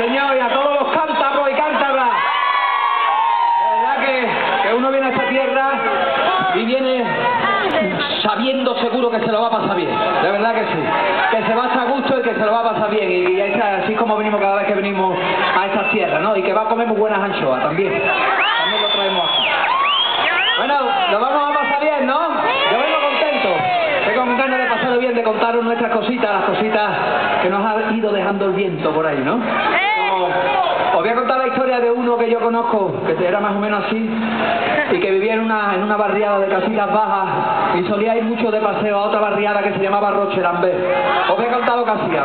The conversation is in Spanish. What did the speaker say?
Señor, y a todos los cántabros y cántabras. De verdad que, que uno viene a esta tierra y viene sabiendo seguro que se lo va a pasar bien. De verdad que sí. Que se va a estar a gusto y que se lo va a pasar bien. Y, y es así como venimos cada vez que venimos a esta tierra, ¿no? Y que va a comer muy buenas anchoas también. También lo traemos aquí. Bueno, lo vamos a pasar bien, ¿no? Yo vengo contento. Tengo con ganas de pasarlo bien, de contaros nuestras cositas, las cositas que nos ha ido dejando el viento por ahí, ¿no? Os voy a contar la historia de uno que yo conozco, que era más o menos así, y que vivía en una, en una barriada de casitas bajas, y solía ir mucho de paseo a otra barriada que se llamaba Rochelambé. Os voy a contar lo que hacía.